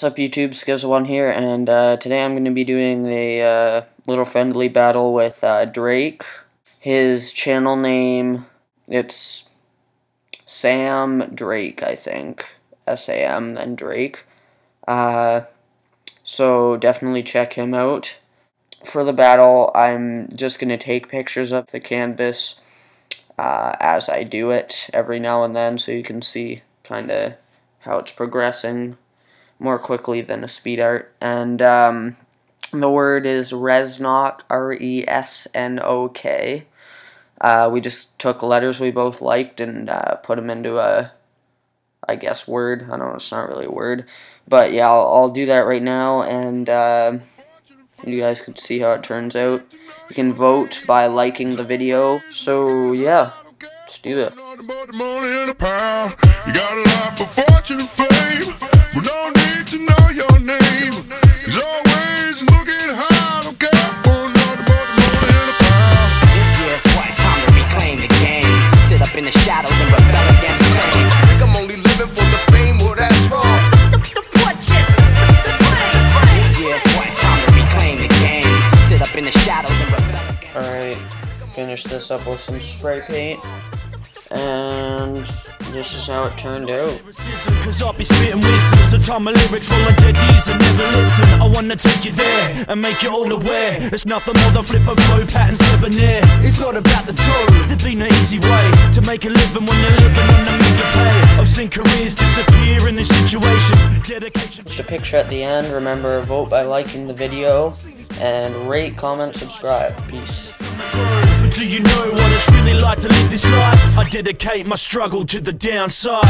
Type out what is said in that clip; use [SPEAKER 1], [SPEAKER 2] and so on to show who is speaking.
[SPEAKER 1] What's up YouTube, Skizzle1 here, and uh, today I'm going to be doing a uh, little friendly battle with uh, Drake. His channel name, it's Sam Drake, I think. S-A-M, then Drake. Uh, so definitely check him out. For the battle, I'm just going to take pictures of the canvas uh, as I do it every now and then so you can see kind of how it's progressing more quickly than a speed art. And um, the word is Resnok, R-E-S-N-O-K. Uh, we just took letters we both liked and uh, put them into a, I guess, word. I don't know, it's not really a word. But yeah, I'll, I'll do that right now, and uh, you guys can see how it turns out. You can vote by liking the video. So yeah, let's do this.
[SPEAKER 2] In the shadows and rebel against fame. I think I'm only living for the fame, well that's wrong. This year's why it's time to reclaim the game. To sit up in the shadows and rebel against
[SPEAKER 1] Alright, finish this up with some spray paint. And this is how it turned out.
[SPEAKER 3] Cause I'll be spitting wisdom, so time my lyrics full of deadies and never listen. I wanna take you there and make you all aware. It's nothing more than flip of flow patterns debonair. It's not about the make a living when you're living on a mega pay. I've seen careers disappear in this situation. Dedication.
[SPEAKER 1] Just a picture at the end. Remember, vote by liking the video and rate, comment, subscribe. Peace.
[SPEAKER 3] But do you know what it's really like to live this life? I dedicate my struggle to the downside.